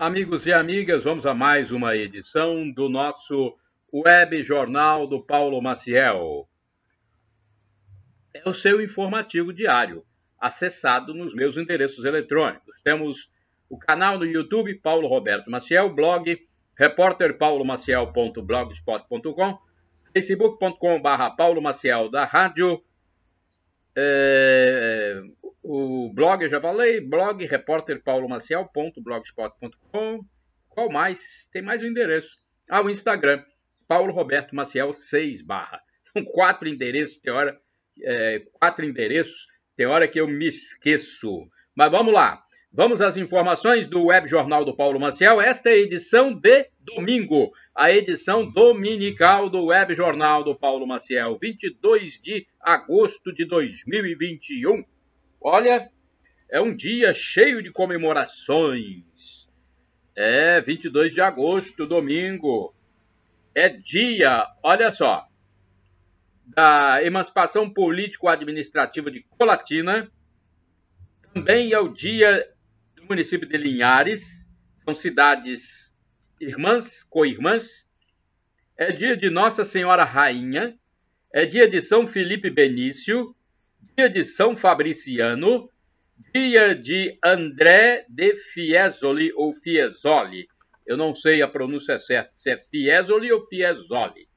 Amigos e amigas, vamos a mais uma edição do nosso Web Jornal do Paulo Maciel. É o seu informativo diário, acessado nos meus endereços eletrônicos. Temos o canal no YouTube Paulo Roberto Maciel, blog repórterpaulomaciel.blogspot.com, facebook.com.br Paulo Maciel da rádio, é, o blog eu já falei, blog repórterpaulomaciel.blogspot.com. Qual mais? Tem mais um endereço. Ah, o Instagram, Paulo Roberto Maciel 6 barra. São quatro endereços, tem hora, é, quatro endereços, tem hora que eu me esqueço. Mas vamos lá. Vamos às informações do Web Jornal do Paulo Maciel. Esta é a edição de domingo, a edição dominical do Web Jornal do Paulo Maciel, 22 de agosto de 2021. Olha, é um dia cheio de comemorações. É 22 de agosto, domingo. É dia, olha só, da emancipação político-administrativa de Colatina. Também é o dia município de Linhares, são cidades irmãs, co-irmãs. É dia de Nossa Senhora Rainha, é dia de São Felipe Benício, dia de São Fabriciano, dia de André de Fiesoli ou Fiesoli. Eu não sei a pronúncia certa, se é Fiesoli ou Fiesoli.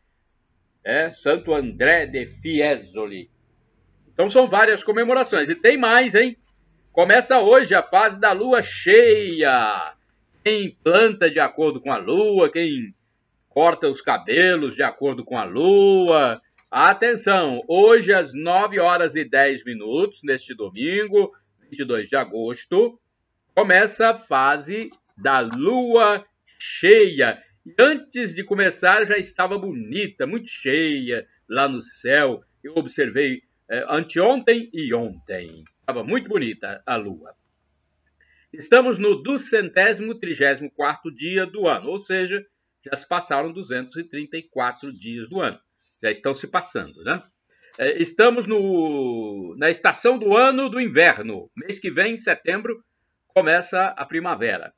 É Santo André de Fiesoli. Então são várias comemorações. E tem mais, hein? Começa hoje a fase da lua cheia. Quem planta de acordo com a lua, quem corta os cabelos de acordo com a lua. Atenção, hoje às 9 horas e 10 minutos, neste domingo, 22 de agosto, começa a fase da lua cheia. E antes de começar já estava bonita, muito cheia lá no céu. Eu observei é, anteontem e ontem. Estava muito bonita a lua. Estamos no duzentésimo trigésimo quarto dia do ano, ou seja, já se passaram 234 dias do ano. Já estão se passando, né? É, estamos no, na estação do ano do inverno. Mês que vem, em setembro, começa a primavera.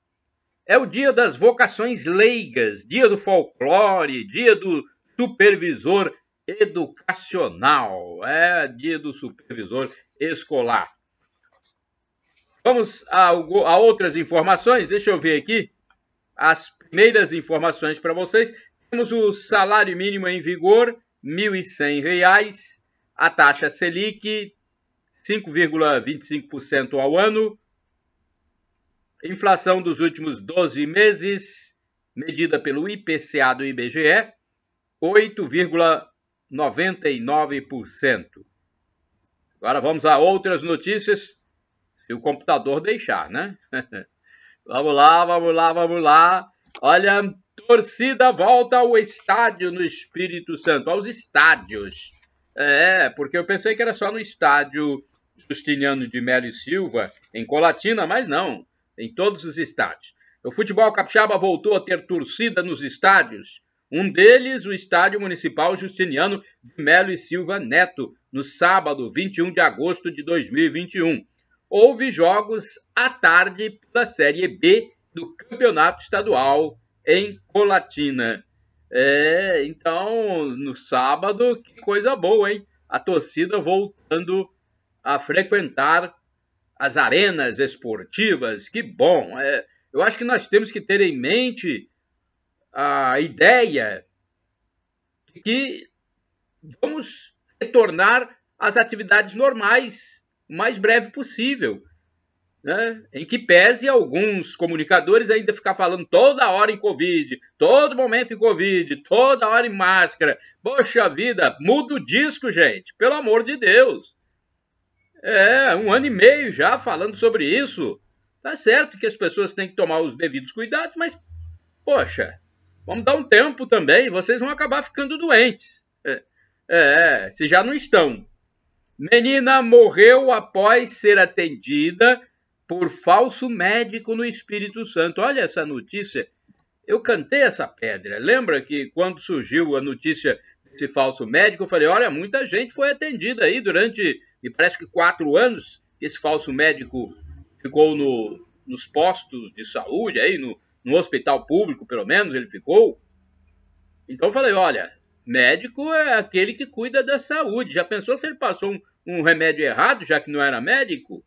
É o dia das vocações leigas, dia do folclore, dia do supervisor educacional, é dia do supervisor escolar. Vamos a, a outras informações, deixa eu ver aqui as primeiras informações para vocês. Temos o salário mínimo em vigor, R$ 1.100, a taxa Selic, 5,25% ao ano, inflação dos últimos 12 meses, medida pelo IPCA do IBGE, 8,99%. Agora vamos a outras notícias se o computador deixar, né? vamos lá, vamos lá, vamos lá. Olha, torcida volta ao estádio no Espírito Santo, aos estádios. É, porque eu pensei que era só no estádio Justiniano de Melo e Silva, em Colatina, mas não, em todos os estádios. O futebol capixaba voltou a ter torcida nos estádios. Um deles, o Estádio Municipal Justiniano de Melo e Silva Neto, no sábado 21 de agosto de 2021 houve jogos à tarde da Série B do Campeonato Estadual em Colatina. É, então, no sábado, que coisa boa, hein? A torcida voltando a frequentar as arenas esportivas, que bom. É, eu acho que nós temos que ter em mente a ideia de que vamos retornar às atividades normais o mais breve possível. Né? Em que pese alguns comunicadores ainda ficar falando toda hora em Covid, todo momento em Covid, toda hora em máscara. Poxa vida, muda o disco, gente, pelo amor de Deus. É, um ano e meio já falando sobre isso. Tá certo que as pessoas têm que tomar os devidos cuidados, mas, poxa, vamos dar um tempo também, vocês vão acabar ficando doentes. É, é se já não estão. Menina morreu após ser atendida por falso médico no Espírito Santo. Olha essa notícia. Eu cantei essa pedra. Lembra que quando surgiu a notícia desse falso médico, eu falei: olha, muita gente foi atendida aí durante, me parece que quatro anos, que esse falso médico ficou no, nos postos de saúde, aí no, no hospital público, pelo menos, ele ficou. Então eu falei: olha, médico é aquele que cuida da saúde. Já pensou se ele passou um, um remédio errado, já que não era médico?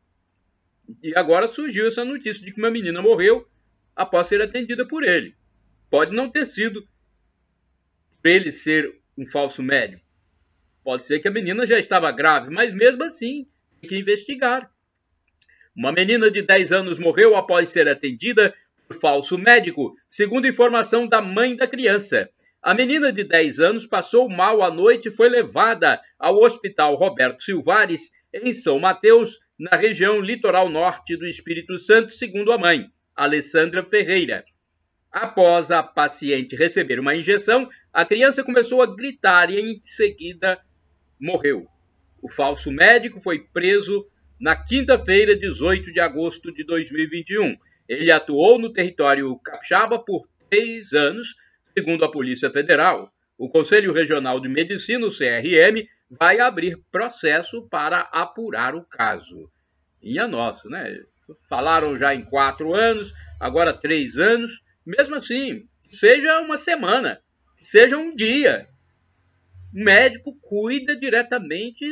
E agora surgiu essa notícia de que uma menina morreu após ser atendida por ele. Pode não ter sido ele ser um falso médico. Pode ser que a menina já estava grave, mas mesmo assim tem que investigar. Uma menina de 10 anos morreu após ser atendida por falso médico, segundo informação da mãe da criança. A menina de 10 anos passou mal à noite e foi levada ao Hospital Roberto Silvares, em São Mateus, na região litoral norte do Espírito Santo, segundo a mãe, Alessandra Ferreira. Após a paciente receber uma injeção, a criança começou a gritar e em seguida morreu. O falso médico foi preso na quinta-feira, 18 de agosto de 2021. Ele atuou no território capixaba por três anos, segundo a Polícia Federal. O Conselho Regional de Medicina, o CRM, vai abrir processo para apurar o caso. E a nossa, né? Falaram já em quatro anos, agora três anos. Mesmo assim, seja uma semana, seja um dia. O médico cuida diretamente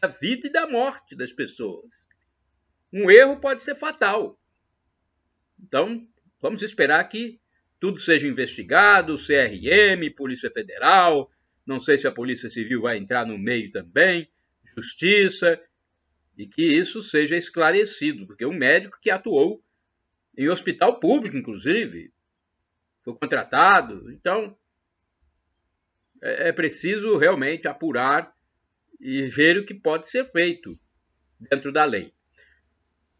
da vida e da morte das pessoas. Um erro pode ser fatal. Então, vamos esperar que tudo seja investigado, CRM, Polícia Federal, não sei se a Polícia Civil vai entrar no meio também, Justiça, e que isso seja esclarecido, porque um médico que atuou em hospital público, inclusive, foi contratado. Então, é, é preciso realmente apurar e ver o que pode ser feito dentro da lei.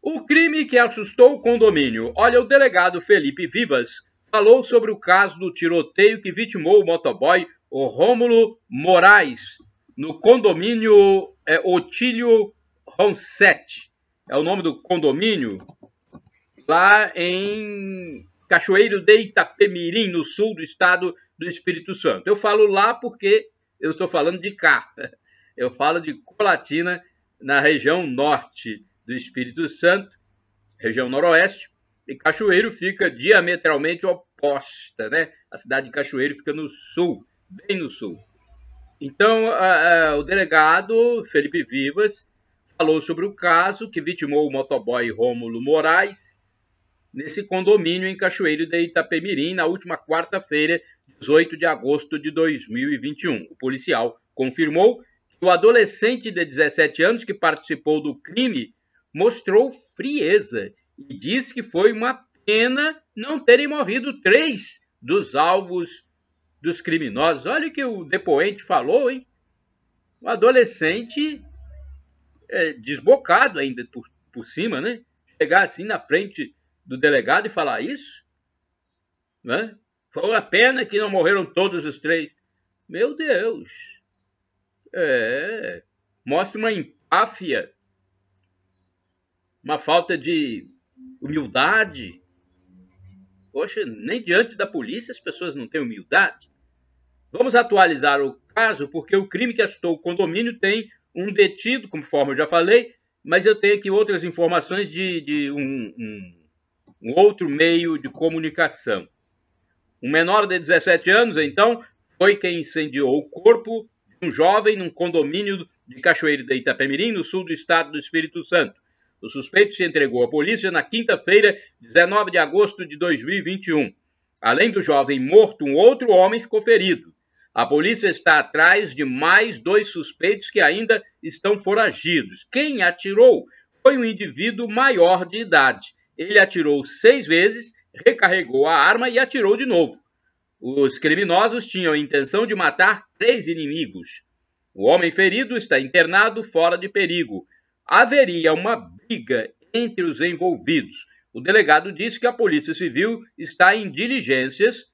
O crime que assustou o condomínio. Olha, o delegado Felipe Vivas falou sobre o caso do tiroteio que vitimou o motoboy o Rômulo Moraes no condomínio é, Otílio Ronset. É o nome do condomínio lá em Cachoeiro de Itapemirim, no sul do estado do Espírito Santo. Eu falo lá porque eu estou falando de cá. Eu falo de Colatina, na região norte do Espírito Santo, região noroeste, e Cachoeiro fica diametralmente oposta, né? A cidade de Cachoeiro fica no sul, bem no sul. Então, a, a, o delegado Felipe Vivas falou sobre o caso que vitimou o motoboy Rômulo Moraes nesse condomínio em Cachoeiro de Itapemirim na última quarta-feira, 18 de agosto de 2021. O policial confirmou que o adolescente de 17 anos que participou do crime mostrou frieza e disse que foi uma pena não terem morrido três dos alvos dos criminosos. Olha o que o depoente falou, hein? O adolescente é, desbocado ainda por, por cima, né? Chegar assim na frente do delegado e falar isso, né? Foi a pena que não morreram todos os três. Meu Deus! É, mostra uma empáfia, uma falta de humildade. Poxa, nem diante da polícia as pessoas não têm humildade. Vamos atualizar o caso, porque o crime que assustou o condomínio tem um detido, conforme eu já falei, mas eu tenho aqui outras informações de, de um, um, um outro meio de comunicação. Um menor de 17 anos, então, foi quem incendiou o corpo de um jovem num condomínio de Cachoeiro de Itapemirim, no sul do estado do Espírito Santo. O suspeito se entregou à polícia na quinta-feira, 19 de agosto de 2021. Além do jovem morto, um outro homem ficou ferido. A polícia está atrás de mais dois suspeitos que ainda estão foragidos. Quem atirou foi um indivíduo maior de idade. Ele atirou seis vezes, recarregou a arma e atirou de novo. Os criminosos tinham a intenção de matar três inimigos. O homem ferido está internado fora de perigo. Haveria uma briga entre os envolvidos. O delegado disse que a Polícia Civil está em diligências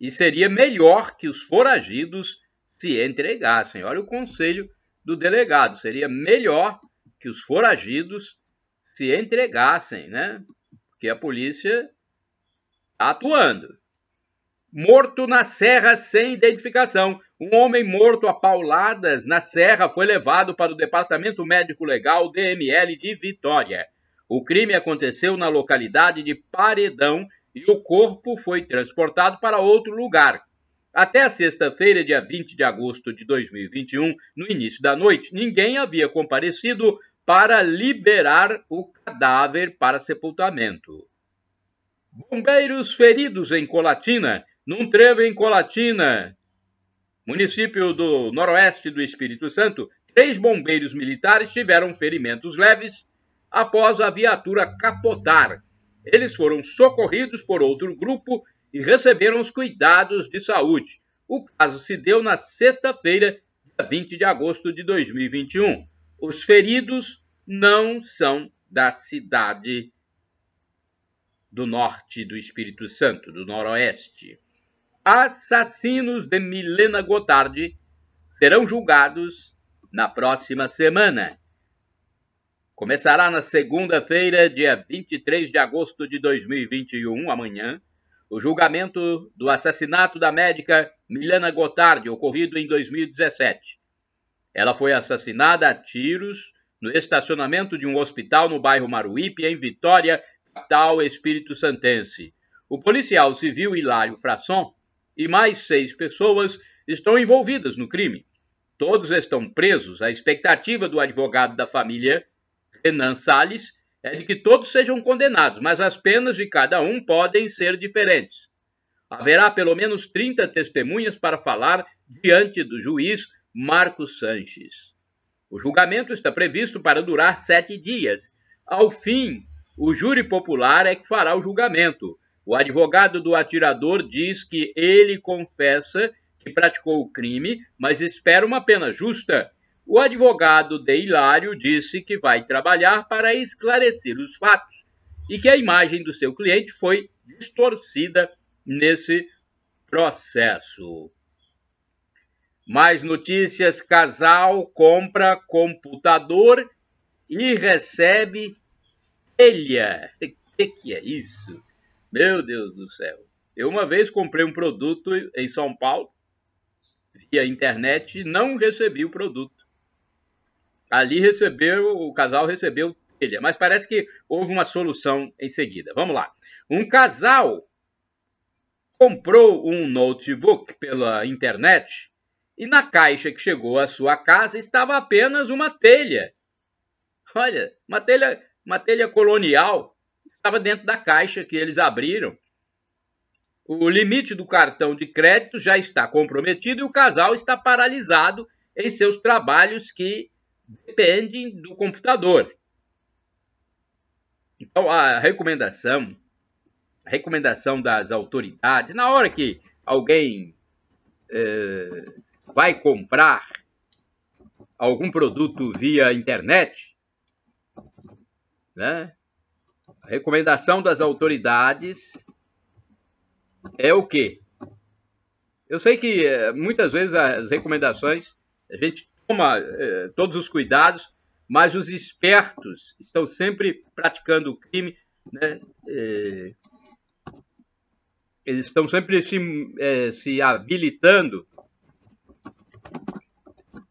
e seria melhor que os foragidos se entregassem. Olha o conselho do delegado: seria melhor que os foragidos se entregassem, né? Porque a polícia está atuando. Morto na serra sem identificação. Um homem morto a pauladas na serra foi levado para o Departamento Médico Legal DML de Vitória. O crime aconteceu na localidade de Paredão, e o corpo foi transportado para outro lugar. Até a sexta-feira, dia 20 de agosto de 2021, no início da noite, ninguém havia comparecido para liberar o cadáver para sepultamento. Bombeiros feridos em Colatina, num trevo em Colatina, município do noroeste do Espírito Santo, três bombeiros militares tiveram ferimentos leves após a viatura capotar. Eles foram socorridos por outro grupo e receberam os cuidados de saúde. O caso se deu na sexta-feira, dia 20 de agosto de 2021. Os feridos não são da cidade do norte do Espírito Santo, do noroeste. Assassinos de Milena Gotardi serão julgados na próxima semana. Começará na segunda-feira, dia 23 de agosto de 2021, amanhã, o julgamento do assassinato da médica Milena Gotardi, ocorrido em 2017. Ela foi assassinada a tiros no estacionamento de um hospital no bairro Maruípe, em Vitória, capital Espírito Santense. O policial civil Hilário Frasson e mais seis pessoas estão envolvidas no crime. Todos estão presos. A expectativa do advogado da família, Renan Salles, é de que todos sejam condenados, mas as penas de cada um podem ser diferentes. Haverá pelo menos 30 testemunhas para falar diante do juiz Marcos Sanches. O julgamento está previsto para durar sete dias. Ao fim, o júri popular é que fará o julgamento. O advogado do atirador diz que ele confessa que praticou o crime, mas espera uma pena justa o advogado de Hilário disse que vai trabalhar para esclarecer os fatos e que a imagem do seu cliente foi distorcida nesse processo. Mais notícias: casal compra computador e recebe telha. O que, que é isso? Meu Deus do céu. Eu uma vez comprei um produto em São Paulo via internet e não recebi o produto ali recebeu, o casal recebeu telha, mas parece que houve uma solução em seguida. Vamos lá. Um casal comprou um notebook pela internet e na caixa que chegou à sua casa estava apenas uma telha. Olha, uma telha, uma telha colonial estava dentro da caixa que eles abriram. O limite do cartão de crédito já está comprometido e o casal está paralisado em seus trabalhos que depende do computador. Então, a recomendação, a recomendação das autoridades, na hora que alguém é, vai comprar algum produto via internet, né? A recomendação das autoridades é o quê? Eu sei que é, muitas vezes as recomendações a gente eh, todos os cuidados, mas os espertos estão sempre praticando o crime, né? Eh, eles estão sempre se, eh, se habilitando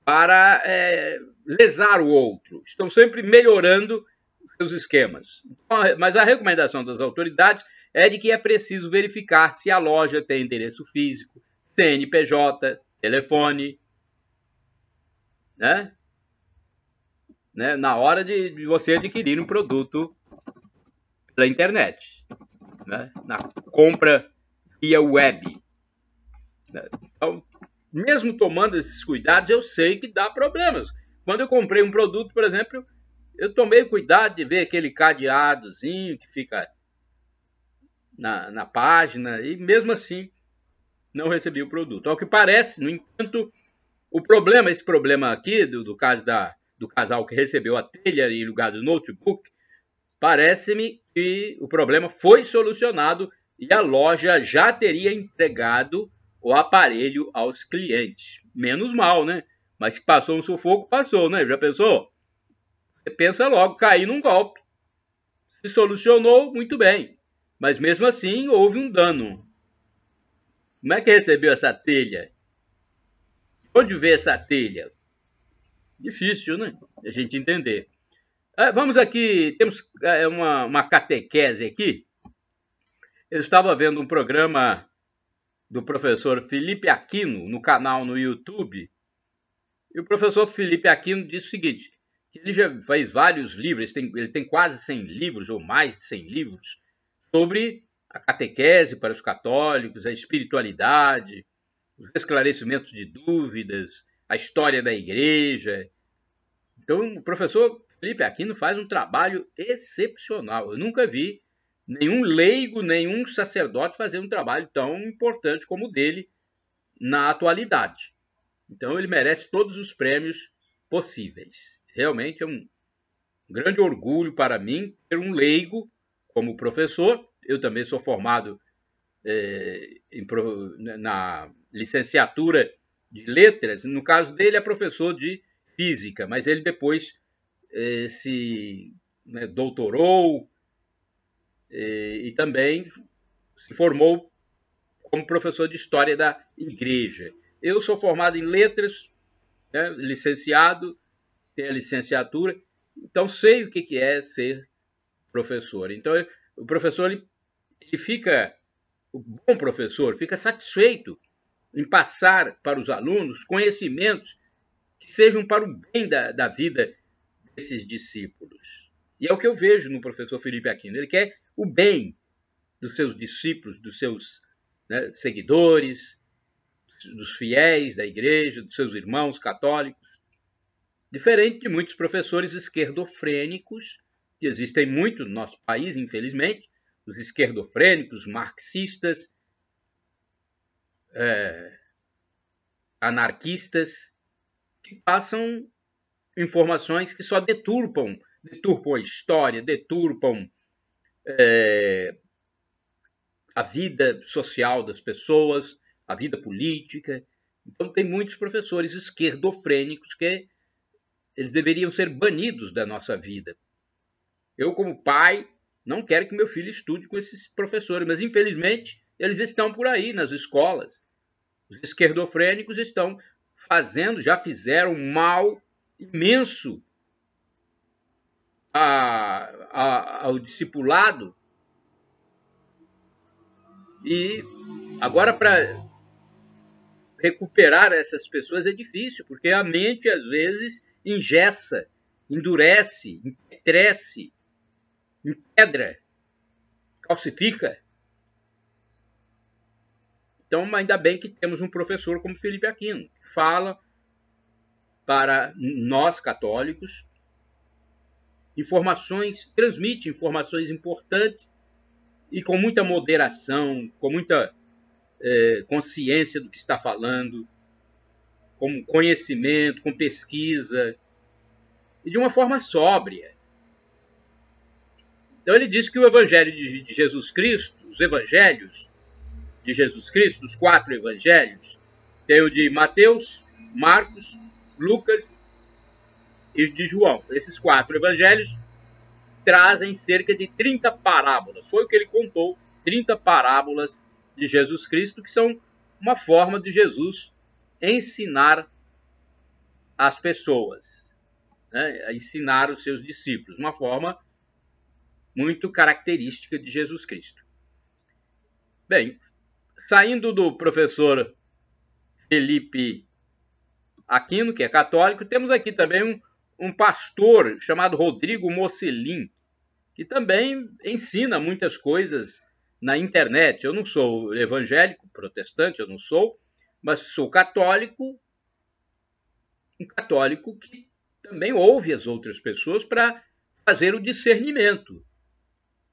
para lesar o outro, estão sempre melhorando seus esquemas. Mas a recomendação das autoridades é de que é preciso verificar se a loja tem endereço físico, CNPJ, telefone, né? né? Na hora de, de você adquirir um produto pela internet, né? Na compra via web. Né? Então, mesmo tomando esses cuidados, eu sei que dá problemas. Quando eu comprei um produto, por exemplo, eu tomei cuidado de ver aquele cadeadozinho que fica na, na página e mesmo assim não recebi o produto. Ao que parece, no entanto, o problema, esse problema aqui, do, do caso da, do casal que recebeu a telha em lugar do notebook, parece-me que o problema foi solucionado e a loja já teria entregado o aparelho aos clientes. Menos mal, né? Mas que passou um sufoco, passou, né? Já pensou? Você pensa logo, cair num golpe. Se solucionou, muito bem. Mas mesmo assim, houve um dano. Como é que recebeu essa telha? Onde vê essa telha? Difícil, né? A gente entender. Ah, vamos aqui, temos é, uma, uma catequese aqui. Eu estava vendo um programa do professor Felipe Aquino no canal no YouTube. E o professor Felipe Aquino disse o seguinte: ele já fez vários livros, ele tem, ele tem quase 100 livros, ou mais de 100 livros, sobre a catequese para os católicos, a espiritualidade, os esclarecimentos de dúvidas, a história da igreja. Então, o professor Felipe Aquino faz um trabalho excepcional. Eu nunca vi nenhum leigo, nenhum sacerdote fazer um trabalho tão importante como o dele na atualidade. Então ele merece todos os prêmios possíveis. Realmente é um grande orgulho para mim ter um leigo como professor. Eu também sou formado na licenciatura de letras. No caso dele, é professor de física, mas ele depois é, se né, doutorou, e, e também se formou como professor de História da Igreja. Eu sou formado em Letras, né, licenciado, tenho a licenciatura, então sei o que é ser professor. Então, o professor ele, ele fica, o bom professor fica satisfeito em passar para os alunos conhecimentos que sejam para o bem da, da vida desses discípulos. E é o que eu vejo no professor Felipe Aquino. Ele quer o bem dos seus discípulos, dos seus né, seguidores, dos fiéis da igreja, dos seus irmãos católicos. Diferente de muitos professores esquerdofrênicos, que existem muito no nosso país, infelizmente, os esquerdofrênicos, marxistas, é, anarquistas, que passam informações que só deturpam, deturpam a história, deturpam é, a vida social das pessoas, a vida política. Então, tem muitos professores esquerdofrênicos que eles deveriam ser banidos da nossa vida. Eu, como pai, não quero que meu filho estude com esses professores, mas infelizmente eles estão por aí nas escolas. Os esquerdofrênicos estão fazendo, já fizeram mal imenso a, a, ao discipulado. E agora, para recuperar essas pessoas é difícil, porque a mente às vezes engessa, endurece, empetrece, empedra, calcifica. Então, ainda bem que temos um professor como Felipe Aquino, que fala para nós católicos informações, transmite informações importantes e com muita moderação, com muita é, consciência do que está falando, com conhecimento, com pesquisa, e de uma forma sóbria. Então ele diz que o Evangelho de Jesus Cristo, os Evangelhos de Jesus Cristo, os quatro Evangelhos, tem o de Mateus, Marcos, Lucas e de João. Esses quatro evangelhos trazem cerca de 30 parábolas. Foi o que ele contou, 30 parábolas de Jesus Cristo, que são uma forma de Jesus ensinar as pessoas, né? ensinar os seus discípulos, uma forma muito característica de Jesus Cristo. Bem, saindo do professor Felipe Aquino, que é católico, temos aqui também um, um pastor chamado Rodrigo Mocelin, que também ensina muitas coisas na internet. Eu não sou evangélico, protestante, eu não sou, mas sou católico, um católico que também ouve as outras pessoas para fazer o discernimento.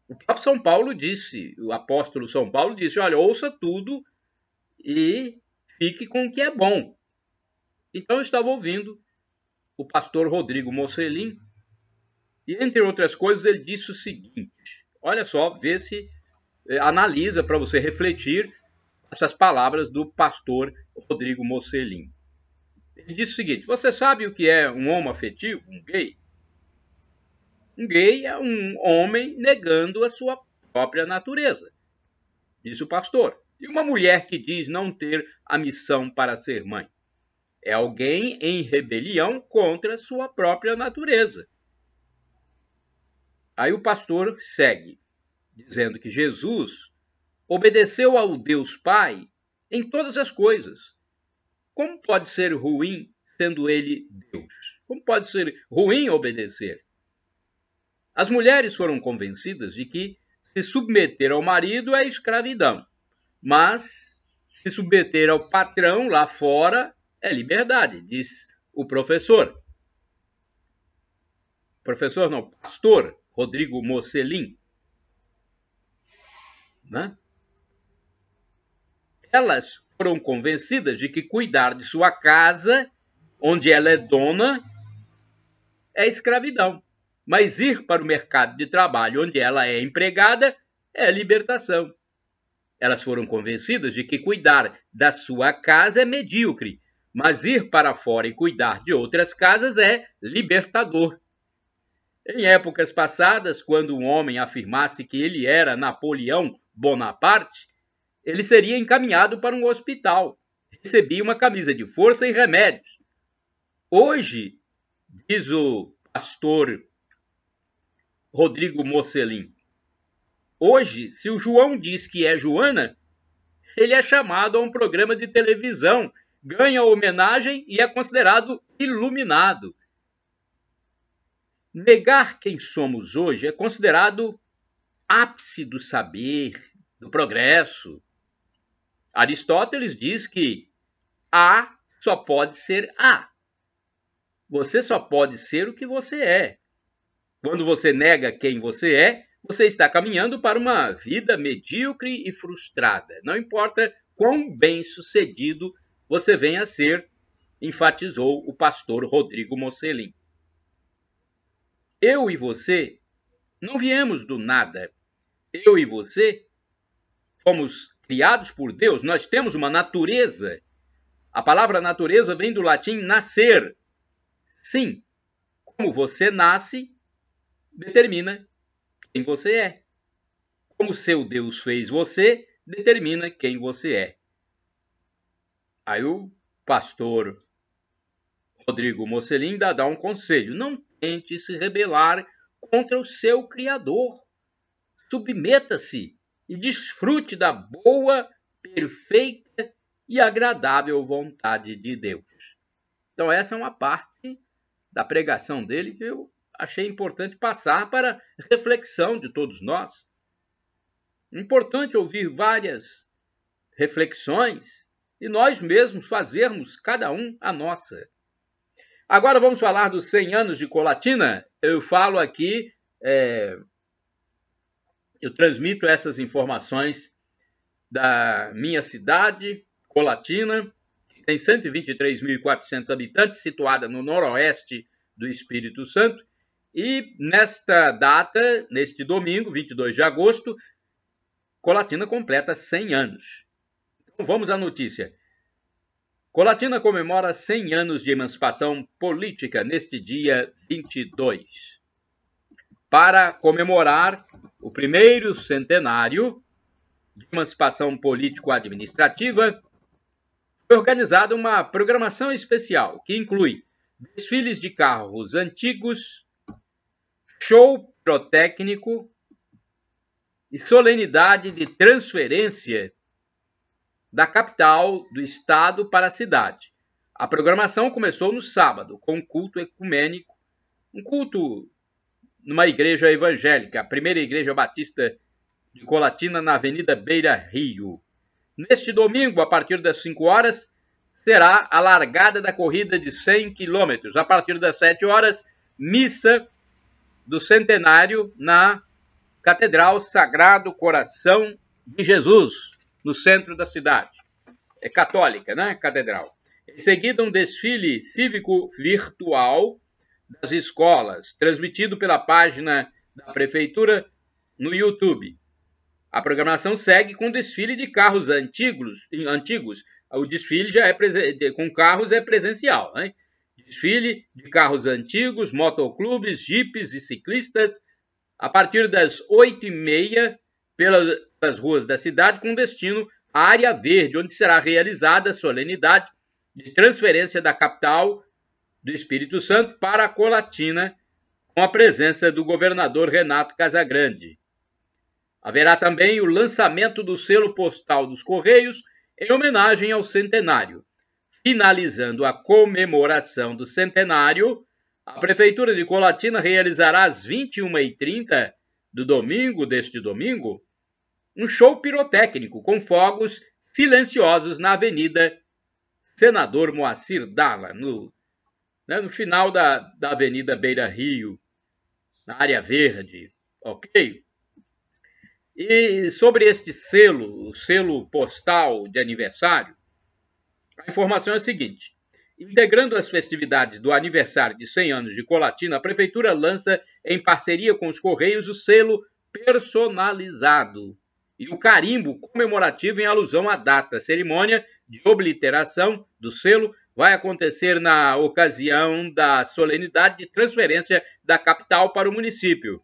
O próprio São Paulo disse, o apóstolo São Paulo disse: olha, ouça tudo e fique com o que é bom. Então eu estava ouvindo o pastor Rodrigo Mocelin, e entre outras coisas ele disse o seguinte: olha só, vê se eh, analisa para você refletir essas palavras do pastor Rodrigo Mocelin. Ele disse o seguinte: você sabe o que é um homo afetivo, um gay? Um gay é um homem negando a sua própria natureza, disse o pastor. E uma mulher que diz não ter a missão para ser mãe? É alguém em rebelião contra sua própria natureza. Aí o pastor segue, dizendo que Jesus obedeceu ao Deus Pai em todas as coisas. Como pode ser ruim sendo ele Deus? Como pode ser ruim obedecer? As mulheres foram convencidas de que se submeter ao marido é escravidão, mas se submeter ao patrão lá fora é liberdade, diz o professor. Professor não, pastor Rodrigo Mocelin. Né? Elas foram convencidas de que cuidar de sua casa, onde ela é dona, é escravidão. Mas ir para o mercado de trabalho, onde ela é empregada, é libertação. Elas foram convencidas de que cuidar da sua casa é medíocre, mas ir para fora e cuidar de outras casas é libertador. Em épocas passadas, quando um homem afirmasse que ele era Napoleão Bonaparte, ele seria encaminhado para um hospital, recebia uma camisa de força e remédios. Hoje, diz o pastor Rodrigo Mocelin, hoje, se o João diz que é Joana, ele é chamado a um programa de televisão, ganha homenagem e é considerado iluminado. Negar quem somos hoje é considerado ápice do saber, do progresso. Aristóteles diz que A só pode ser A. Você só pode ser o que você é. Quando você nega quem você é, você está caminhando para uma vida medíocre e frustrada. Não importa quão bem sucedido você venha a ser, enfatizou o pastor Rodrigo Mocelin. Eu e você não viemos do nada. Eu e você fomos criados por Deus, nós temos uma natureza. A palavra natureza vem do latim nascer. Sim, como você nasce, determina quem você é. Como seu Deus fez você, determina quem você é. Aí o pastor Rodrigo Mocelin dá um conselho: não tente se rebelar contra o seu Criador. Submeta-se e desfrute da boa, perfeita e agradável vontade de Deus. Então, essa é uma parte da pregação dele que eu achei importante passar para reflexão de todos nós. Importante ouvir várias reflexões e nós mesmos fazermos cada um a nossa. Agora vamos falar dos 100 anos de Colatina. Eu falo aqui é, eu transmito essas informações da minha cidade, Colatina, que tem 123.400 habitantes, situada no noroeste do Espírito Santo. E nesta data, neste domingo, 22 de agosto, Colatina completa 100 anos. Então vamos à notícia. Colatina comemora 100 anos de emancipação política neste dia 22 para comemorar o primeiro centenário de emancipação político-administrativa, foi organizada uma programação especial que inclui desfiles de carros antigos, show pirotécnico e solenidade de transferência da capital do estado para a cidade. A programação começou no sábado, com um culto ecumênico, um culto numa igreja evangélica, a primeira igreja batista de Colatina, na Avenida Beira Rio. Neste domingo, a partir das 5 horas, será a largada da corrida de 100 quilômetros. A partir das 7 horas, missa do centenário na Catedral Sagrado Coração de Jesus, no centro da cidade. É católica, né? Catedral. Em seguida, um desfile cívico virtual das escolas, transmitido pela página da prefeitura no YouTube. A programação segue com desfile de carros antigos. antigos. O desfile já é com carros é presencial. Né? Desfile de carros antigos, motoclubes, jipes e ciclistas a partir das 8h30 pelas ruas da cidade com destino à área verde, onde será realizada a solenidade de transferência da capital do Espírito Santo para a Colatina, com a presença do governador Renato Casagrande. Haverá também o lançamento do selo postal dos Correios em homenagem ao centenário. Finalizando a comemoração do centenário, a Prefeitura de Colatina realizará às 21h30 do domingo deste domingo um show pirotécnico com fogos silenciosos na Avenida Senador Moacir Dalla, no, né, no final da, da Avenida Beira Rio, na área verde, ok? E sobre este selo, o selo postal de aniversário, a informação é a seguinte: integrando as festividades do aniversário de 100 anos de Colatina, a prefeitura lança em parceria com os Correios o selo personalizado e o carimbo comemorativo em alusão à data. A cerimônia de obliteração do selo vai acontecer na ocasião da solenidade de transferência da capital para o município.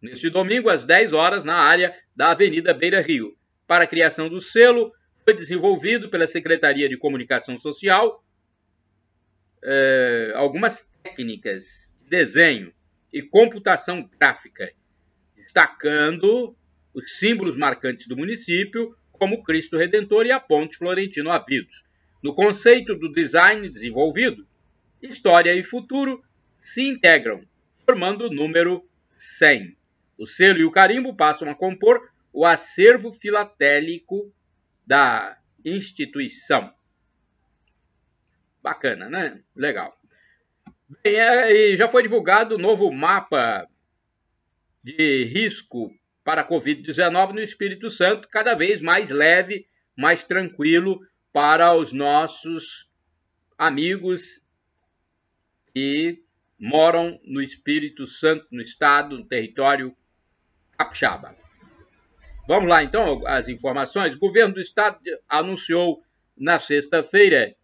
Neste domingo, às 10 horas, na área da Avenida Beira Rio. Para a criação do selo, desenvolvido pela Secretaria de Comunicação Social eh, algumas técnicas de desenho e computação gráfica, destacando os símbolos marcantes do município, como Cristo Redentor e a Ponte Florentino Avidos. No conceito do design desenvolvido, história e futuro se integram, formando o número 100. O selo e o carimbo passam a compor o acervo filatélico da instituição. Bacana, né? Legal. Bem, é, já foi divulgado o novo mapa de risco para a Covid-19 no Espírito Santo, cada vez mais leve, mais tranquilo para os nossos amigos que moram no Espírito Santo, no estado, no território capixaba. Vamos lá então as informações. O governo do estado anunciou na sexta-feira,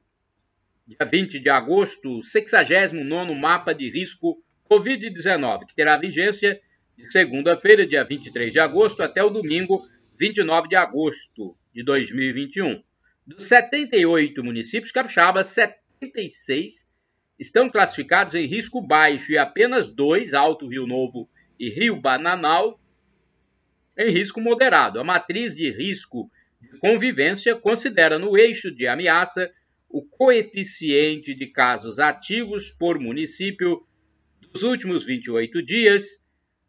dia 20 de agosto, o 69 mapa de risco Covid-19, que terá vigência de segunda-feira, dia 23 de agosto, até o domingo, 29 de agosto de 2021. Dos 78 municípios capixabas, 76 estão classificados em risco baixo e apenas dois, Alto Rio Novo e Rio Bananal, em risco moderado. A matriz de risco de convivência considera no eixo de ameaça o coeficiente de casos ativos por município dos últimos 28 dias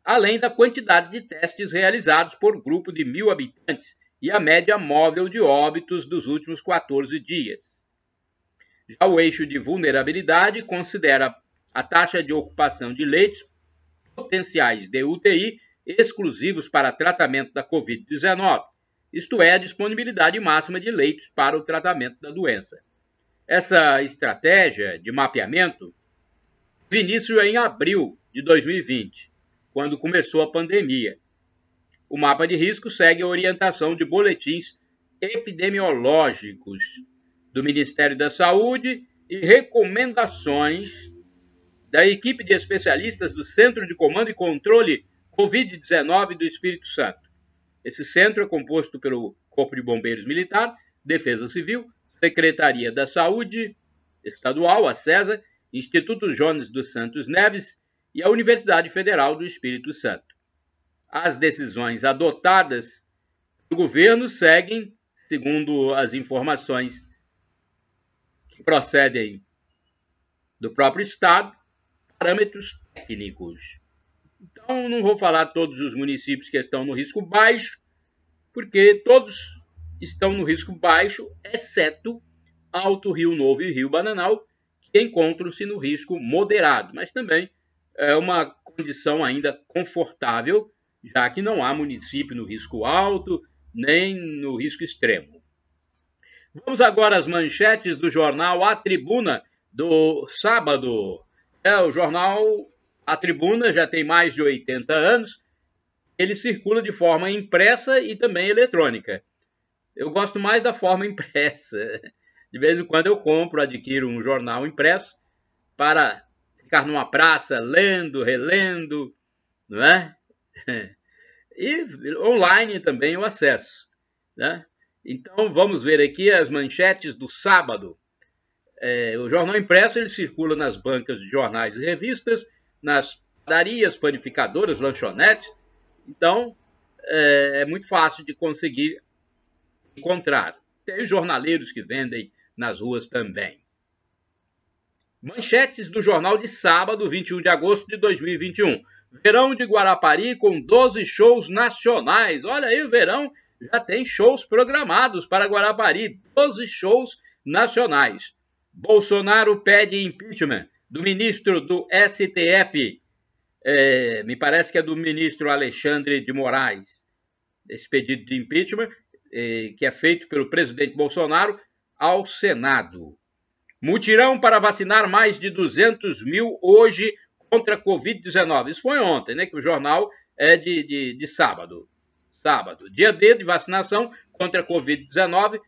além da quantidade de testes realizados por grupo de mil habitantes e a média móvel de óbitos dos últimos 14 dias. Já o eixo de vulnerabilidade considera a taxa de ocupação de leitos potenciais de UTI exclusivos para tratamento da Covid-19, isto é, a disponibilidade máxima de leitos para o tratamento da doença. Essa estratégia de mapeamento teve início em abril de 2020 quando começou a pandemia. O mapa de risco segue a orientação de boletins epidemiológicos do Ministério da Saúde e recomendações da equipe de especialistas do Centro de Comando e Controle Covid-19 do Espírito Santo. Esse centro é composto pelo Corpo de Bombeiros Militar, Defesa Civil, Secretaria da Saúde Estadual, a CESA, Instituto Jones dos Santos Neves e a Universidade Federal do Espírito Santo. As decisões adotadas pelo governo seguem, segundo as informações que procedem do próprio Estado, parâmetros técnicos. Então, não vou falar todos os municípios que estão no risco baixo, porque todos estão no risco baixo, exceto Alto Rio Novo e Rio Bananal, que encontram-se no risco moderado, mas também é uma condição ainda confortável, já que não há município no risco alto nem no risco extremo. Vamos agora às manchetes do jornal A Tribuna do sábado. É, o jornal A Tribuna já tem mais de 80 anos. Ele circula de forma impressa e também eletrônica. Eu gosto mais da forma impressa. De vez em quando eu compro, adquiro um jornal impresso para ficar numa praça lendo, relendo, não é? E online também o acesso, né? Então vamos ver aqui as manchetes do sábado. É, o jornal impresso ele circula nas bancas de jornais e revistas, nas padarias, panificadoras, lanchonetes. Então é, é muito fácil de conseguir encontrar. Tem jornaleiros que vendem nas ruas também. Manchetes do jornal de sábado, 21 de agosto de 2021. Verão de Guarapari com 12 shows nacionais. Olha aí, o verão já tem shows programados para Guarapari, 12 shows nacionais. Bolsonaro pede impeachment do ministro do STF, é, me parece que é do ministro Alexandre de Moraes, esse pedido de impeachment, é, que é feito pelo presidente Bolsonaro ao Senado. Mutirão para vacinar mais de 200 mil hoje contra a Covid-19. Isso foi ontem, né? Que o jornal é de, de, de sábado. Sábado. Dia D de vacinação contra a Covid-19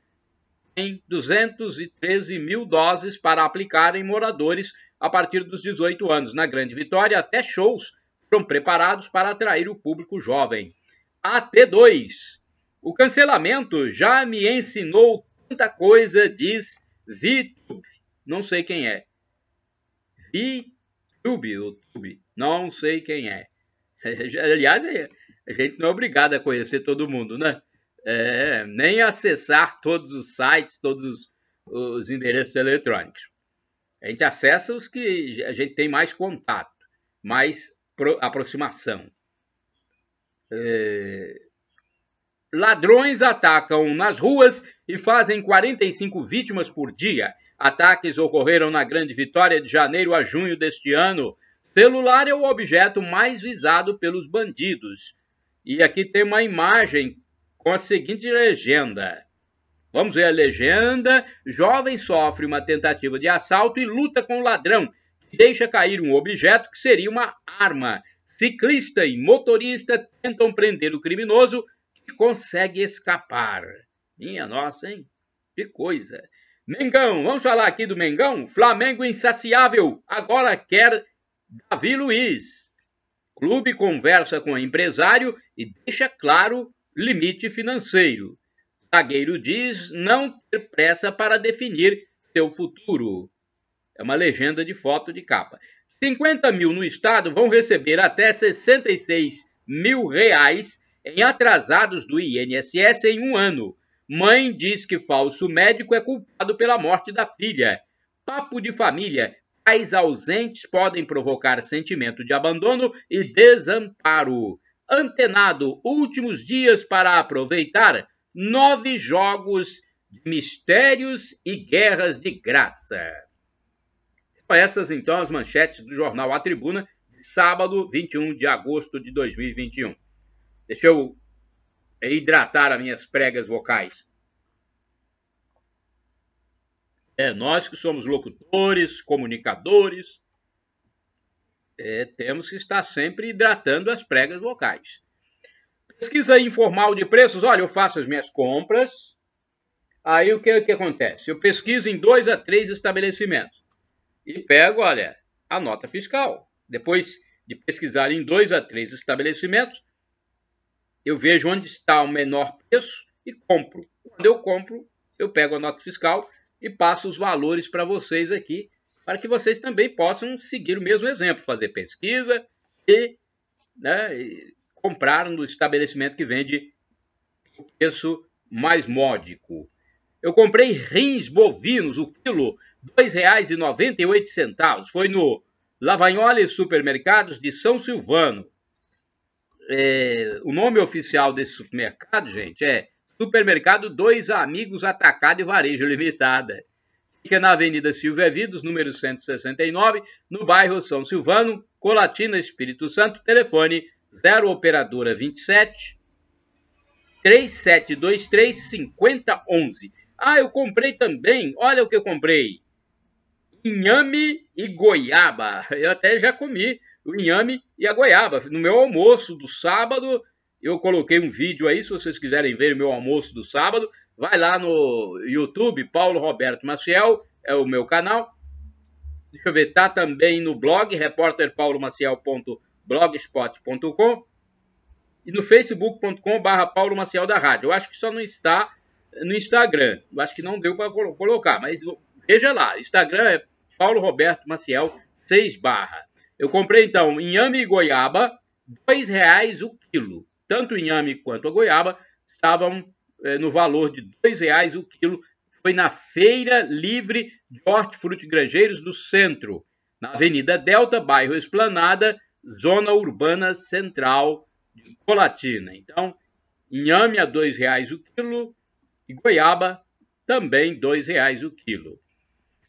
tem 213 mil doses para aplicar em moradores a partir dos 18 anos. Na Grande Vitória, até shows foram preparados para atrair o público jovem. AT2. O cancelamento já me ensinou tanta coisa, diz Vitor não sei quem é. YouTube, YouTube, não sei quem é. Aliás, é, a gente não é obrigado a conhecer todo mundo, né? É, nem acessar todos os sites, todos os, os endereços eletrônicos. A gente acessa os que a gente tem mais contato, mais aproximação. É... Ladrões atacam nas ruas e fazem 45 vítimas por dia. Ataques ocorreram na Grande Vitória de janeiro a junho deste ano. Celular é o objeto mais visado pelos bandidos. E aqui tem uma imagem com a seguinte legenda. Vamos ver a legenda. Jovem sofre uma tentativa de assalto e luta com o ladrão, que deixa cair um objeto que seria uma arma. Ciclista e motorista tentam prender o criminoso, que consegue escapar. Minha nossa, hein? Que coisa! Mengão, vamos falar aqui do Mengão? Flamengo insaciável, agora quer Davi Luiz. Clube conversa com empresário e deixa claro limite financeiro. Zagueiro diz não ter pressa para definir seu futuro. É uma legenda de foto de capa. 50 mil no estado vão receber até 66 mil reais em atrasados do INSS em um ano. Mãe diz que falso médico é culpado pela morte da filha. Papo de família. Pais ausentes podem provocar sentimento de abandono e desamparo. Antenado, últimos dias para aproveitar. Nove jogos de mistérios e guerras de graça. São essas então as manchetes do jornal A Tribuna, sábado 21 de agosto de 2021. Deixa eu hidratar as minhas pregas vocais. É, nós que somos locutores, comunicadores, é, temos que estar sempre hidratando as pregas vocais. Pesquisa informal de preços. Olha, eu faço as minhas compras. Aí o que, que acontece? Eu pesquiso em dois a três estabelecimentos e pego, olha, a nota fiscal. Depois de pesquisar em dois a três estabelecimentos, eu vejo onde está o menor preço e compro. Quando eu compro, eu pego a nota fiscal e passo os valores para vocês aqui, para que vocês também possam seguir o mesmo exemplo, fazer pesquisa e, né, e comprar no estabelecimento que vende o preço mais módico. Eu comprei rins bovinos, o quilo, R$ 2,98. Foi no Lavagnoli Supermercados de São Silvano é, o nome oficial desse supermercado, gente, é Supermercado Dois Amigos Atacado e Varejo Limitada. Fica na Avenida Silvia Vidos, número 169, no bairro São Silvano, Colatina, Espírito Santo. Telefone 0 Operadora 27 3723 5011. Ah, eu comprei também, olha o que eu comprei. Inhame e goiaba. Eu até já comi o inhame e a goiaba. No meu almoço do sábado, eu coloquei um vídeo aí, se vocês quiserem ver o meu almoço do sábado, vai lá no YouTube, Paulo Roberto Maciel, é o meu canal. Deixa eu ver, tá também no blog, repórterpaulomaciel.blogspot.com e no facebook.com barra Paulo Maciel da Rádio. Eu acho que só não está no Instagram. Eu acho que não deu para colocar, mas veja lá. Instagram é Paulo Roberto Maciel 6 barra. Eu comprei então inhame e goiaba, R$ reais o quilo. tanto o inhame quanto a goiaba estavam é, no valor de R$ reais o quilo. Foi na Feira Livre de Hortifruti Granjeiros do Centro, na Avenida Delta, bairro Esplanada, Zona Urbana Central de Colatina. Então, inhame a R$ reais o quilo e goiaba também R$ reais o quilo.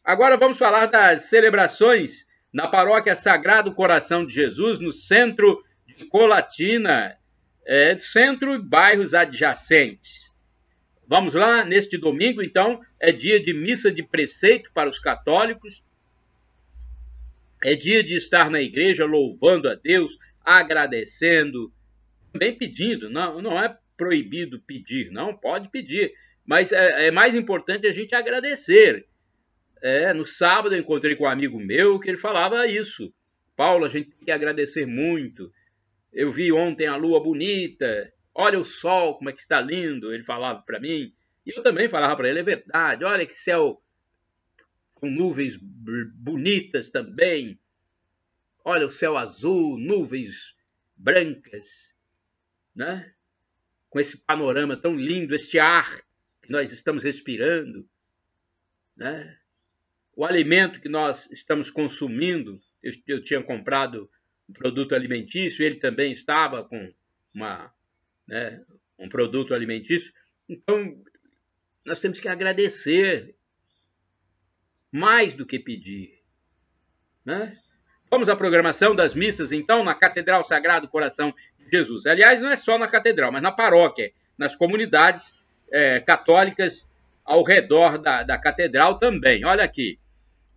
Agora vamos falar das celebrações na paróquia Sagrado Coração de Jesus, no centro de Colatina, é, centro e bairros adjacentes. Vamos lá, neste domingo, então, é dia de missa de preceito para os católicos, é dia de estar na igreja louvando a Deus, agradecendo, também pedindo, não, não é proibido pedir, não, pode pedir, mas é, é mais importante a gente agradecer. É, no sábado eu encontrei com um amigo meu que ele falava isso. Paulo, a gente tem que agradecer muito. Eu vi ontem a lua bonita. Olha o sol, como é que está lindo. Ele falava para mim. E eu também falava para ele, é verdade. Olha que céu com nuvens bonitas também. Olha o céu azul, nuvens brancas, né? Com esse panorama tão lindo, este ar que nós estamos respirando, né? o alimento que nós estamos consumindo, eu, eu tinha comprado um produto alimentício, ele também estava com uma, né, um produto alimentício. Então, nós temos que agradecer mais do que pedir. Né? Vamos à programação das missas, então, na Catedral Sagrado Coração de Jesus. Aliás, não é só na catedral, mas na paróquia, nas comunidades é, católicas ao redor da, da catedral também. Olha aqui,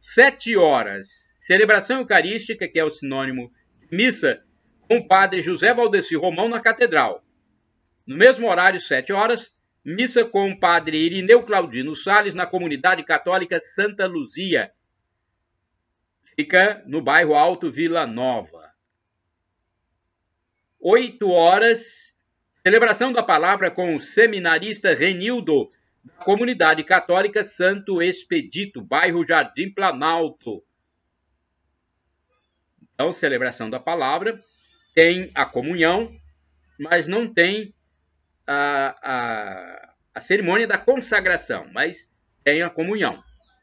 sete horas, celebração eucarística, que é o sinônimo de missa, com o padre José Valdeci Romão na catedral. No mesmo horário, sete horas, missa com o padre Irineu Claudino Sales na comunidade católica Santa Luzia. Fica no bairro Alto Vila Nova. Oito horas, Celebração da palavra com o seminarista Renildo, da comunidade católica Santo Expedito, bairro Jardim Planalto. Então, celebração da palavra, tem a comunhão, mas não tem a, a, a cerimônia da consagração, mas tem a comunhão.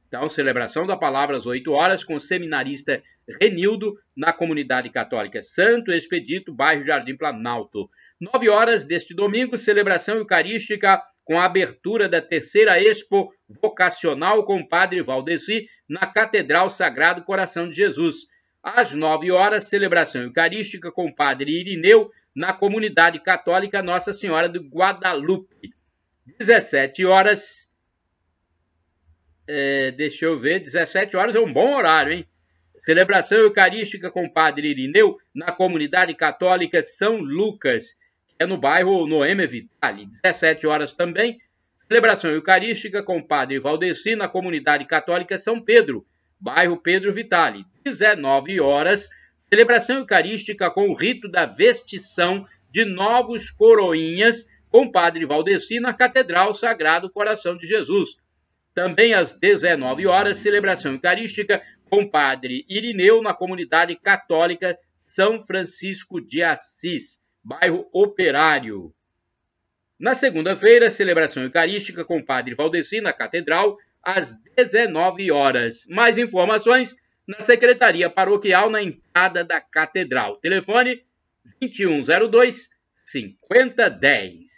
Então, celebração da palavra às 8 horas com o seminarista Renildo, na comunidade católica Santo Expedito, bairro Jardim Planalto. 9 horas deste domingo, celebração eucarística com a abertura da terceira Expo Vocacional com o Padre Valdeci na Catedral Sagrado Coração de Jesus. Às 9 horas, celebração eucarística com o Padre Irineu na comunidade católica Nossa Senhora do Guadalupe. 17 horas. É, deixa eu ver, 17 horas é um bom horário, hein? Celebração eucarística com Padre Irineu na comunidade católica São Lucas é no bairro Noeme Vitale. 17 horas também, celebração eucarística com padre Valdeci na comunidade católica São Pedro, bairro Pedro Vitale. 19 horas, celebração eucarística com o rito da vestição de novos coroinhas com padre Valdeci na Catedral Sagrado Coração de Jesus. Também às 19 horas, celebração eucarística com padre Irineu na comunidade católica São Francisco de Assis bairro Operário. Na segunda-feira, celebração eucarística com Padre Valdeci na Catedral, às 19 horas. Mais informações na Secretaria Paroquial na entrada da Catedral. Telefone 2102 5010.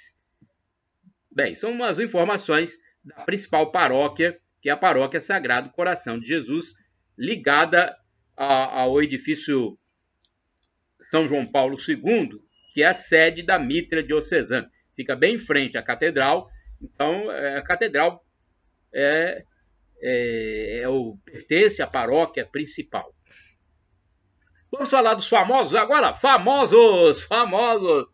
Bem, são umas informações da principal paróquia, que é a Paróquia Sagrado Coração de Jesus, ligada ao edifício São João Paulo II, que é a sede da Mitra Diocesana. Fica bem em frente à catedral. Então, é, a catedral é, é, é o, pertence à paróquia principal. Vamos falar dos famosos agora? Famosos! Famosos!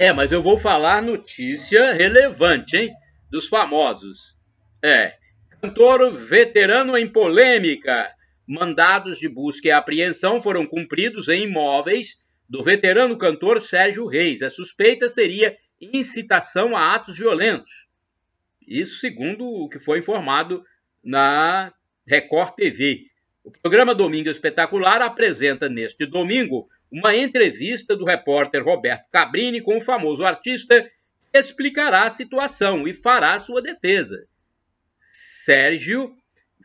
É, mas eu vou falar notícia relevante, hein? Dos famosos. É. Cantor veterano em polêmica. Mandados de busca e apreensão foram cumpridos em imóveis do veterano cantor Sérgio Reis. A suspeita seria incitação a atos violentos. Isso segundo o que foi informado na Record TV. O programa Domingo Espetacular apresenta neste domingo uma entrevista do repórter Roberto Cabrini com o famoso artista explicará a situação e fará sua defesa. Sérgio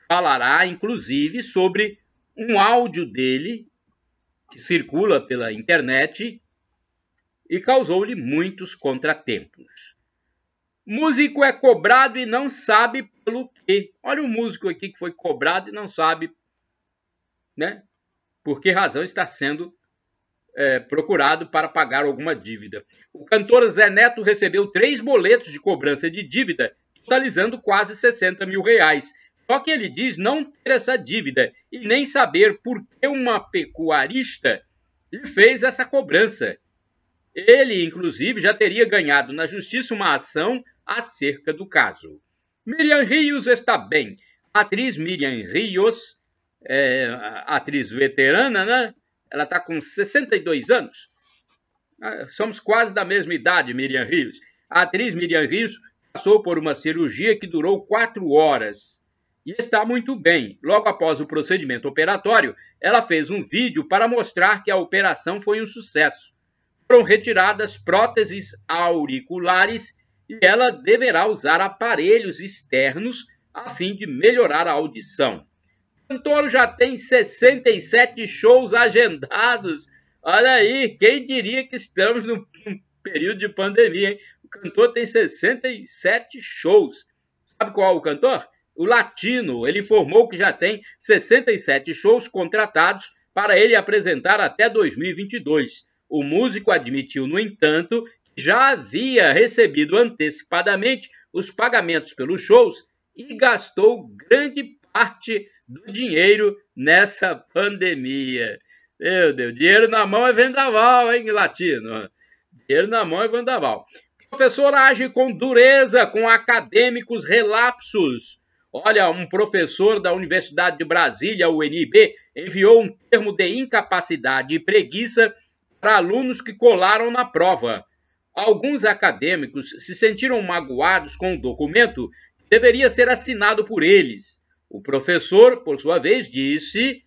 falará, inclusive, sobre um áudio dele que circula pela internet e causou-lhe muitos contratempos. Músico é cobrado e não sabe pelo quê. Olha o músico aqui que foi cobrado e não sabe, né? Por que razão está sendo é, procurado para pagar alguma dívida. O cantor Zé Neto recebeu três boletos de cobrança de dívida, totalizando quase 60 mil reais. Só que ele diz não ter essa dívida e nem saber por que uma pecuarista lhe fez essa cobrança. Ele, inclusive, já teria ganhado na justiça uma ação acerca do caso. Miriam Rios está bem. A atriz Miriam Rios, é, atriz veterana, né? Ela está com 62 anos. Ah, somos quase da mesma idade, Miriam Rios. A atriz Miriam Rios passou por uma cirurgia que durou quatro horas e está muito bem. Logo após o procedimento operatório, ela fez um vídeo para mostrar que a operação foi um sucesso foram retiradas próteses auriculares e ela deverá usar aparelhos externos a fim de melhorar a audição. O cantor já tem 67 shows agendados. Olha aí, quem diria que estamos num, período de pandemia, hein? O cantor tem 67 shows. Sabe qual é o cantor? O Latino. Ele informou que já tem 67 shows contratados para ele apresentar até 2022. O músico admitiu, no entanto, que já havia recebido antecipadamente os pagamentos pelos shows e gastou grande parte do dinheiro nessa pandemia. Meu Deus, dinheiro na mão é vendaval, hein, latino? Dinheiro na mão é vendaval. Professor age com dureza com acadêmicos relapsos. Olha, um professor da Universidade de Brasília, UNB, enviou um termo de incapacidade e preguiça para alunos que colaram na prova. Alguns acadêmicos se sentiram magoados com o documento que deveria ser assinado por eles. O professor, por sua vez, disse que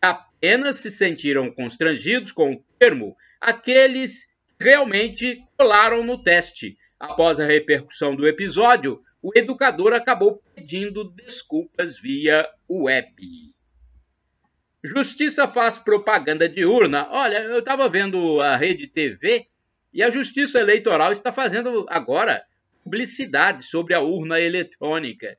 apenas se sentiram constrangidos com o termo aqueles que realmente colaram no teste. Após a repercussão do episódio, o educador acabou pedindo desculpas via web. Justiça faz propaganda de urna. Olha, eu estava vendo a rede TV e a Justiça Eleitoral está fazendo agora publicidade sobre a urna eletrônica.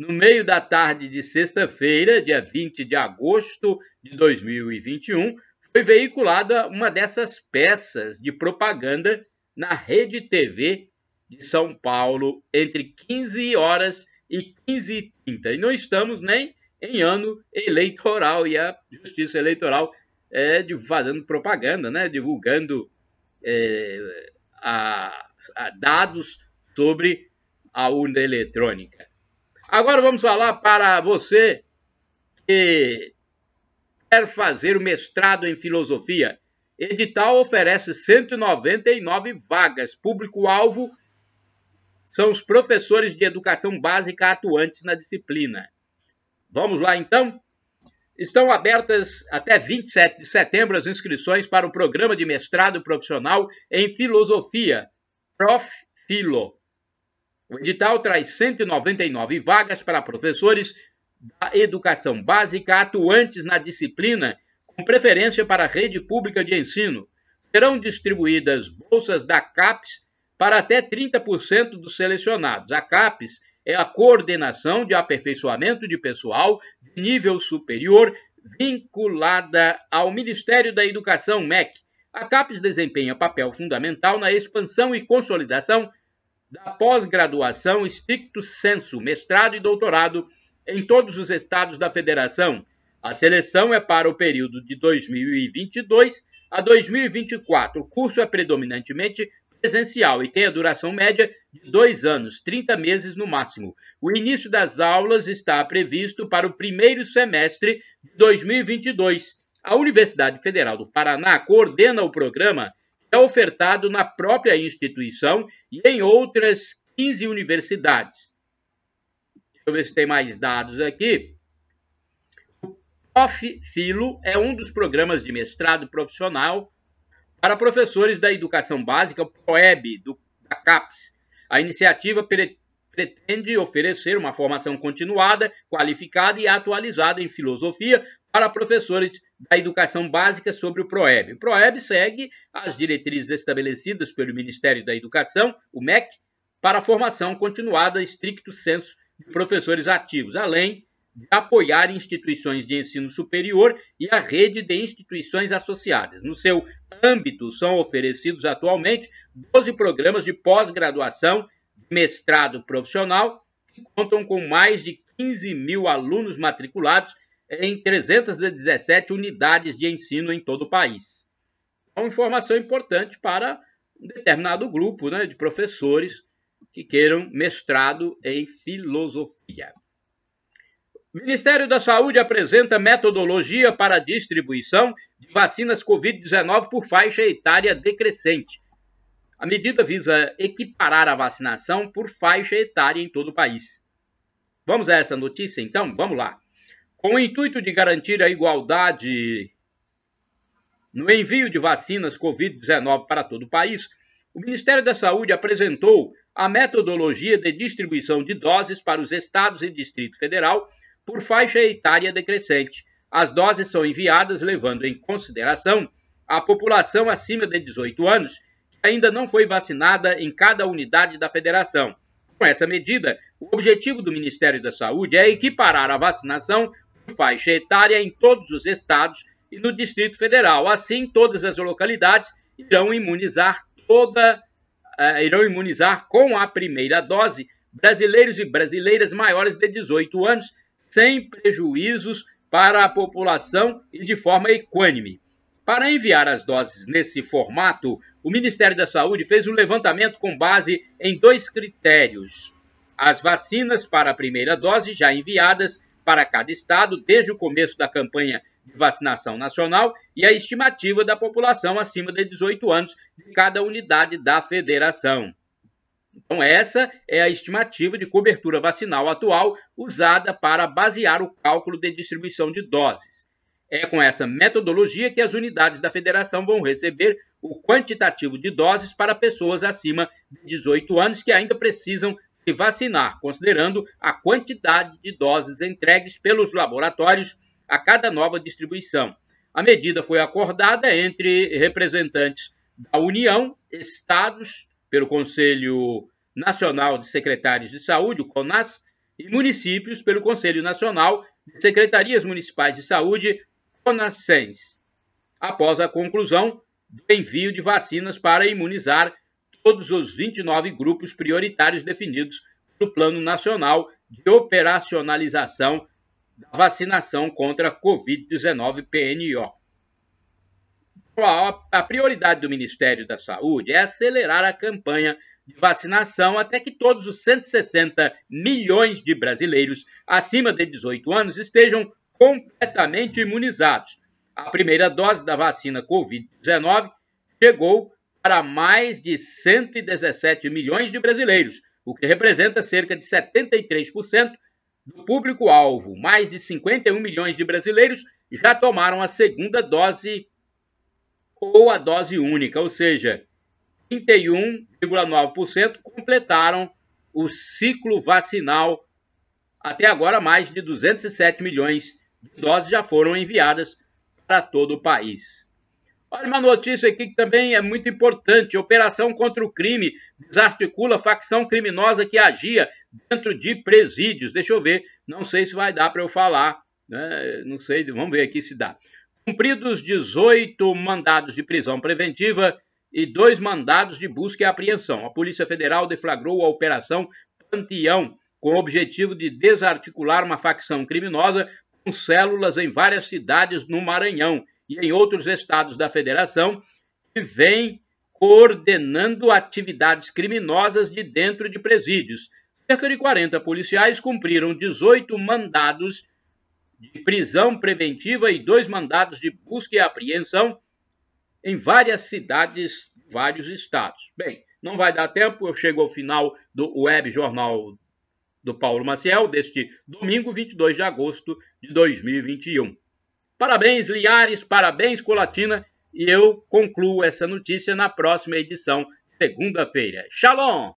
No meio da tarde de sexta-feira, dia 20 de agosto de 2021, foi veiculada uma dessas peças de propaganda na Rede TV de São Paulo entre 15 horas e 15h30. E não estamos nem em ano eleitoral e a Justiça Eleitoral é, de, fazendo propaganda, né, divulgando é, a, a dados sobre a urna eletrônica. Agora vamos falar para você que quer fazer o mestrado em filosofia. Edital oferece 199 vagas. Público-alvo são os professores de educação básica atuantes na disciplina. Vamos lá então? Estão abertas até 27 de setembro as inscrições para o programa de mestrado profissional em filosofia, Prof. Filo. O edital traz 199 vagas para professores da educação básica atuantes na disciplina, com preferência para a rede pública de ensino. Serão distribuídas bolsas da CAPES para até 30% dos selecionados. A CAPES é a coordenação de aperfeiçoamento de pessoal de nível superior vinculada ao Ministério da Educação, MEC. A CAPES desempenha papel fundamental na expansão e consolidação da pós-graduação estricto sensu, mestrado e doutorado em todos os estados da federação. A seleção é para o período de 2022 a 2024. O curso é predominantemente presencial e tem a duração média de dois anos, 30 meses no máximo. O início das aulas está previsto para o primeiro semestre de 2022. A Universidade Federal do Paraná coordena o programa, é ofertado na própria instituição e em outras 15 universidades. Deixa eu ver se tem mais dados aqui. PROF-FILO é um dos programas de mestrado profissional para professores da educação básica, PROEB, do, da CAPES. A iniciativa pretende oferecer uma formação continuada, qualificada e atualizada em filosofia para professores da educação básica sobre o PROEB. O PROEB segue as diretrizes estabelecidas pelo Ministério da Educação, o MEC, para a formação continuada estricto senso de professores ativos, além de apoiar instituições de ensino superior e a rede de instituições associadas. No seu âmbito, são oferecidos atualmente 12 programas de pós-graduação, mestrado profissional, que contam com mais de 15 mil alunos matriculados em 317 unidades de ensino em todo o país. É uma informação importante para um determinado grupo né, de professores que queiram mestrado em filosofia. O Ministério da Saúde apresenta metodologia para distribuição de vacinas Covid-19 por faixa etária decrescente. A medida visa equiparar a vacinação por faixa etária em todo o país. Vamos a essa notícia então? Vamos lá. Com o intuito de garantir a igualdade no envio de vacinas Covid-19 para todo o país, o Ministério da Saúde apresentou a metodologia de distribuição de doses para os estados e Distrito Federal por faixa etária decrescente. As doses são enviadas levando em consideração a população acima de 18 anos que ainda não foi vacinada em cada unidade da federação. Com essa medida, o objetivo do Ministério da Saúde é equiparar a vacinação faixa etária em todos os estados e no Distrito Federal. Assim, todas as localidades irão imunizar toda uh, irão imunizar com a primeira dose brasileiros e brasileiras maiores de 18 anos, sem prejuízos para a população e de forma equânime. Para enviar as doses nesse formato, o Ministério da Saúde fez um levantamento com base em dois critérios: as vacinas para a primeira dose já enviadas para cada estado desde o começo da campanha de vacinação nacional e a estimativa da população acima de 18 anos de cada unidade da federação. Então, essa é a estimativa de cobertura vacinal atual usada para basear o cálculo de distribuição de doses. É com essa metodologia que as unidades da federação vão receber o quantitativo de doses para pessoas acima de 18 anos que ainda precisam vacinar, considerando a quantidade de doses entregues pelos laboratórios a cada nova distribuição. A medida foi acordada entre representantes da União, estados, pelo Conselho Nacional de Secretários de Saúde, o CONAS, e municípios pelo Conselho Nacional de Secretarias Municipais de Saúde, CONASENS, após a conclusão do envio de vacinas para imunizar todos os 29 grupos prioritários definidos pelo Plano Nacional de Operacionalização da Vacinação contra a Covid-19 PNO. A prioridade do Ministério da Saúde é acelerar a campanha de vacinação até que todos os 160 milhões de brasileiros acima de 18 anos estejam completamente imunizados. A primeira dose da vacina Covid-19 chegou para mais de 117 milhões de brasileiros, o que representa cerca de 73% do público-alvo. Mais de 51 milhões de brasileiros já tomaram a segunda dose ou a dose única, ou seja, 31,9% completaram o ciclo vacinal. Até agora, mais de 207 milhões de doses já foram enviadas para todo o país. Olha uma notícia aqui que também é muito importante. Operação contra o crime desarticula facção criminosa que agia dentro de presídios. Deixa eu ver, não sei se vai dar para eu falar. Né? Não sei, vamos ver aqui se dá. Cumpridos 18 mandados de prisão preventiva e dois mandados de busca e apreensão. A Polícia Federal deflagrou a Operação Panteão com o objetivo de desarticular uma facção criminosa com células em várias cidades no Maranhão e em outros estados da federação que vem coordenando atividades criminosas de dentro de presídios. Cerca de 40 policiais cumpriram 18 mandados de prisão preventiva e dois mandados de busca e apreensão em várias cidades, vários estados. Bem, não vai dar tempo, eu chego ao final do web jornal do Paulo Maciel deste domingo, 22 de agosto de 2021. Parabéns, Liares, parabéns, Colatina, e eu concluo essa notícia na próxima edição, segunda-feira. Shalom!